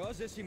Após esse...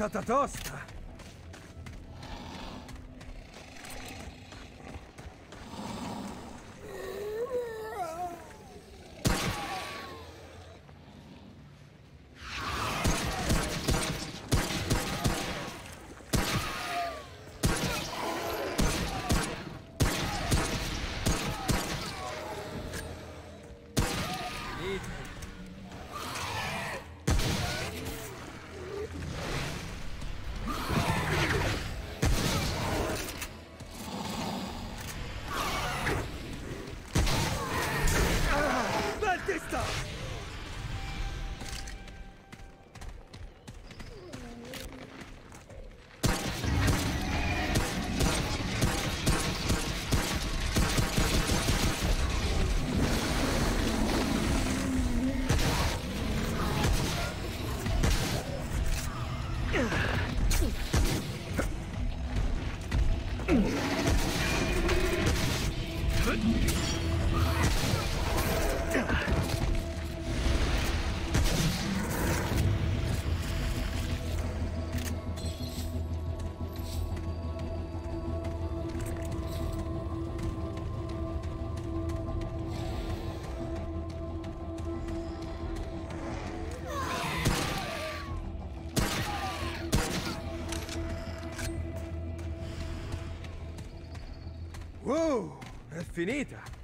Tatatós. Huh? Wow, è finita.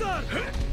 Star!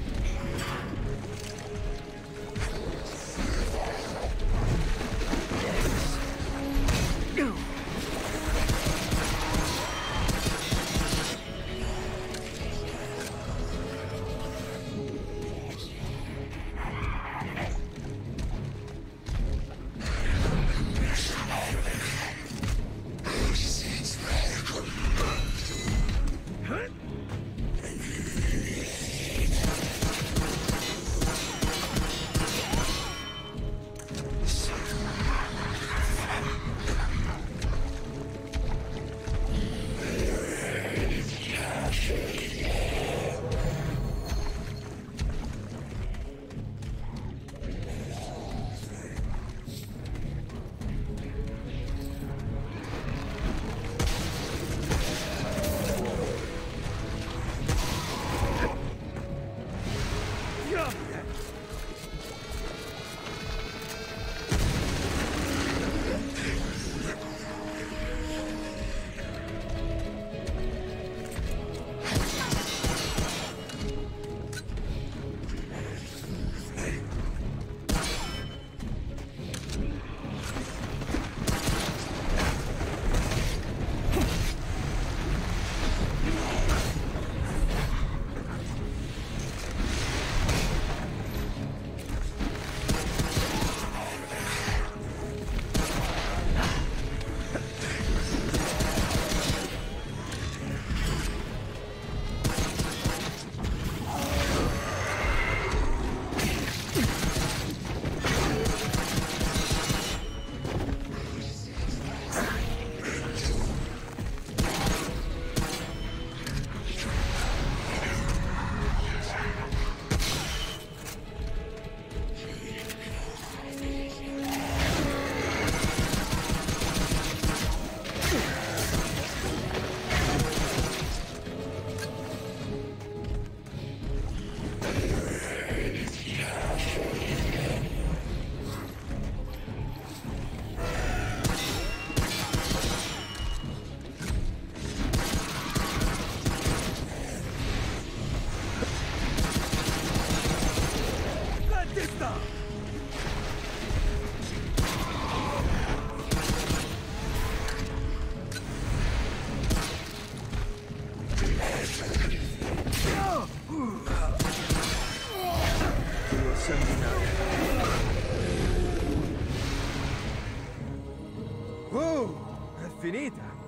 infinita.